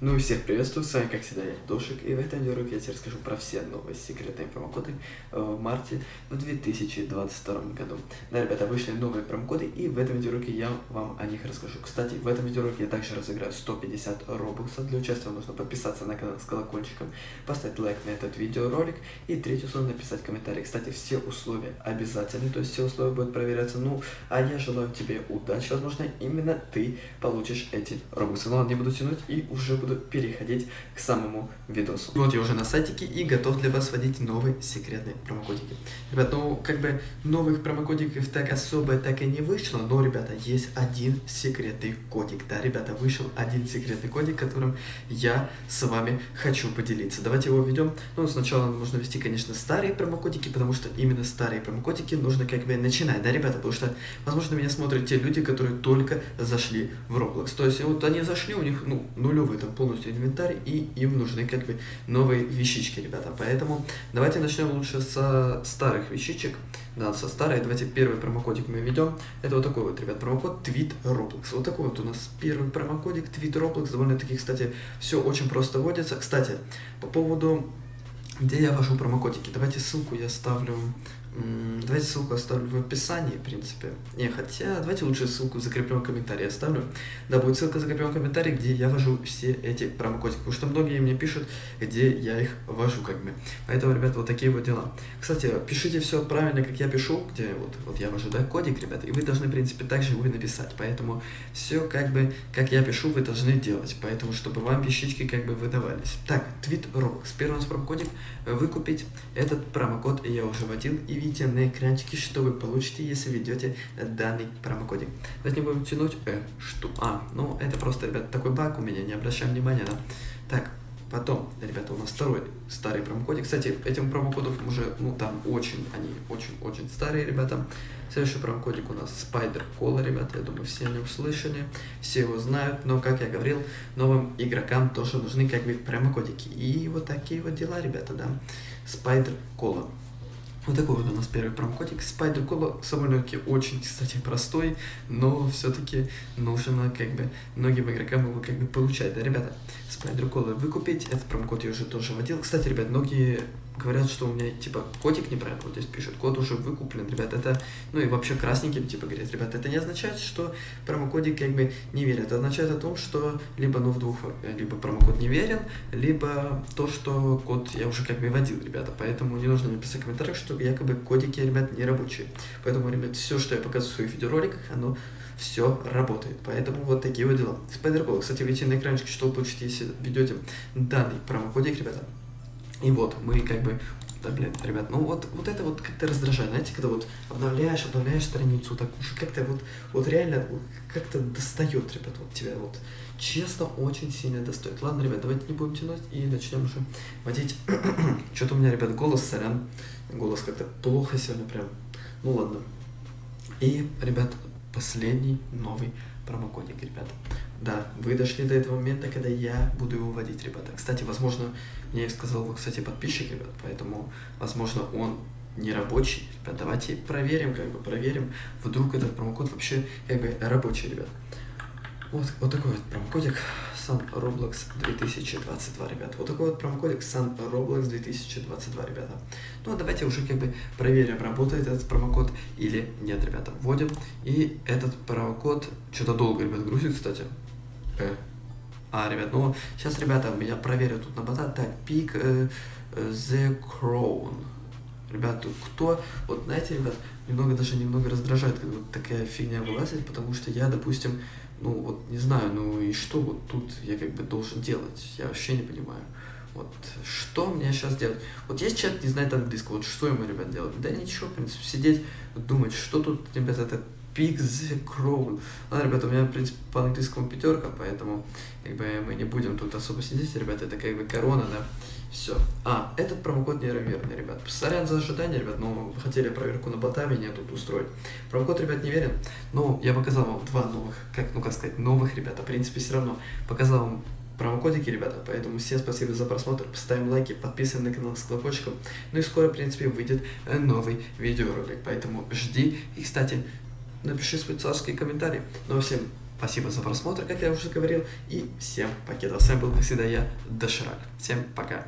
Ну и всех приветствую, с вами как всегда я Дошик, и в этом видеоролике я тебе расскажу про все новые секретные промокоды э, в марте в 2022 году. Да, ребята, вышли новые промокоды, и в этом видеоролике я вам о них расскажу. Кстати, в этом видеоролике я также разыграю 150 робоксов. Для участия нужно подписаться на канал с колокольчиком, поставить лайк на этот видеоролик, и третий условие написать комментарий. Кстати, все условия обязательны, то есть все условия будут проверяться. Ну, а я желаю тебе удачи, возможно, именно ты получишь эти робоксы. Ну ладно, не буду тянуть, и уже буду буду переходить к самому видосу. Вот я уже на сайтике и готов для вас вводить новые секретные промокодики. Ребят, ну как бы новых промокодиков так особо так и не вышло, но, ребята, есть один секретный кодик. Да, ребята, вышел один секретный кодик, которым я с вами хочу поделиться. Давайте его введем. Ну, сначала нужно ввести, конечно, старые промокодики, потому что именно старые промокодики нужно как бы начинать, да, ребята, потому что, возможно, меня смотрят те люди, которые только зашли в Roblox. То есть, вот они зашли, у них, ну, нулевый там полностью инвентарь, и им нужны как бы новые вещички, ребята. Поэтому давайте начнем лучше со старых вещичек. Да, со старой. Давайте первый промокодик мы введем. Это вот такой вот, ребят, промокод Tweet Roblox. Вот такой вот у нас первый промокодик Tweet Roblox. Довольно-таки, кстати, все очень просто вводится. Кстати, по поводу где я ввожу промокодики. Давайте ссылку я ставлю Давайте ссылку оставлю в описании, в принципе. Не, хотя, давайте лучше ссылку в закрепленном комментарии оставлю. Да, будет ссылка в закрепленном комментарии, где я ввожу все эти промокодики. Потому что многие мне пишут, где я их ввожу, как бы. Поэтому, ребята, вот такие вот дела. Кстати, пишите все правильно, как я пишу, где вот, вот я ввожу, да, кодик, ребята, и вы должны, в принципе, также его написать. Поэтому все, как бы, как я пишу, вы должны делать. Поэтому, чтобы вам вещички, как бы, выдавались. Так, твит Roblox. Первый у промокодик. Выкупить этот промокод я уже вводил и видите на экранчике, что вы получите, если введете данный промокодик. Давайте не будем тянуть. Э, что? А, ну это просто, ребят, такой баг у меня, не обращаем внимания, да. Так, Потом, ребята, у нас второй старый промокодик. Кстати, этим промокодов уже, ну, там очень, они очень-очень старые, ребята. Следующий промокодик у нас Spider Cola, ребята, я думаю, все они услышали, все его знают, но, как я говорил, новым игрокам тоже нужны, как бы, промокодики. И вот такие вот дела, ребята, да. Spider Cola. Вот такой вот у нас первый промкодик. Spider Cola довольно-таки очень, кстати, простой, но все-таки нужно как бы многим игрокам его как бы получать, да, ребята? Spider Cola выкупить, этот промокод я уже тоже вводил. Кстати, ребят, многие говорят, что у меня, типа, кодик неправильно вот здесь пишут, код уже выкуплен, ребят, это, ну и вообще красненьким, типа, говорят, ребят, это не означает, что промокодик, как бы, не верен, это означает о том, что либо, ну, в двух, либо промокод не верен, либо то, что код я уже, как бы, вводил, ребята, поэтому не нужно написать в комментариях, что якобы кодики, ребят, не рабочие, поэтому, ребят, все, что я показываю в своих видеороликах, оно все работает. Поэтому вот такие вот дела. Spider-Ball, кстати, видите на экранчике, что вы получите, если ведете данный промокодик, ребята. И вот, мы как бы да, блин, ребят, ну вот, вот это вот как-то раздражает, знаете, когда вот обновляешь, обновляешь страницу, так уж как-то вот, вот реально как-то достает, ребят, вот тебя вот, честно, очень сильно достает. Ладно, ребят, давайте не будем тянуть и начнем уже водить. Что-то у меня, ребят, голос, сорян, голос как-то плохо сегодня прям, ну ладно. И, ребят, последний новый промокодик, ребята. Да, вы дошли до этого момента, когда я буду его вводить, ребята. Кстати, возможно, мне сказал, кстати, подписчик, ребят, поэтому, возможно, он не рабочий. Ребят, давайте проверим, как бы проверим, вдруг этот промокод вообще как бы рабочий, ребят. Вот, вот такой вот промокодик Sun Roblox 2022, ребята. Вот такой вот промокодик Sun Roblox 2022, ребята. Ну, а давайте уже как бы проверим, работает этот промокод или нет, ребята. Вводим. И этот промокод, что-то долго, ребят, грузит, кстати. Э. А, ребят, ну, сейчас, ребята, меня проверят тут на бота. Так, пик э, э, The Crown. Ребят, кто, вот знаете, ребят, немного даже немного раздражает, когда вот такая фигня вылазит, потому что я, допустим, ну вот не знаю, ну и что вот тут я как бы должен делать, я вообще не понимаю. Вот что мне сейчас делать? Вот есть человек, не знает английского, вот что ему, ребят, делать? Да ничего, в принципе, сидеть, думать, что тут, ребят, это Pig the Crown. Ладно, ребята, у меня, в принципе, по английскому пятерка, поэтому как бы мы не будем тут особо сидеть, ребята, это как бы корона, да. Все. А, этот промокод неверный, ребят. Сорян за ожидание, ребят, но хотели проверку на бота меня тут устроить. Промокод, ребят, неверен. Но я показал вам два новых, как, ну как сказать, новых, ребята. В принципе, все равно показал вам промокодики, ребята. Поэтому всем спасибо за просмотр. Ставим лайки, подписываем на канал с колокольчиком. Ну и скоро, в принципе, выйдет новый видеоролик. Поэтому жди. И, кстати, напиши свой царский комментарий. Ну а всем Спасибо за просмотр, как я уже говорил, и всем покедов. С вами был, как всегда, я, Доширак. Всем пока.